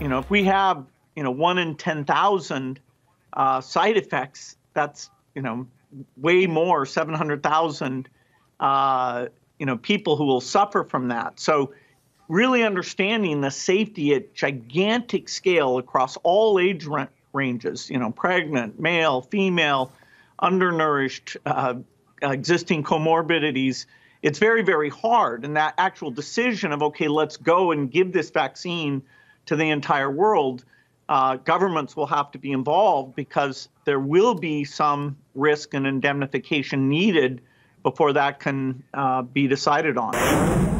you know, if we have, you know, one in 10,000 uh, side effects, that's, you know, way more, 700,000, uh, you know, people who will suffer from that. So really understanding the safety at gigantic scale across all age ranges, you know, pregnant, male, female, undernourished, uh, existing comorbidities, it's very, very hard. And that actual decision of, okay, let's go and give this vaccine to the entire world, uh, governments will have to be involved because there will be some risk and indemnification needed before that can uh, be decided on.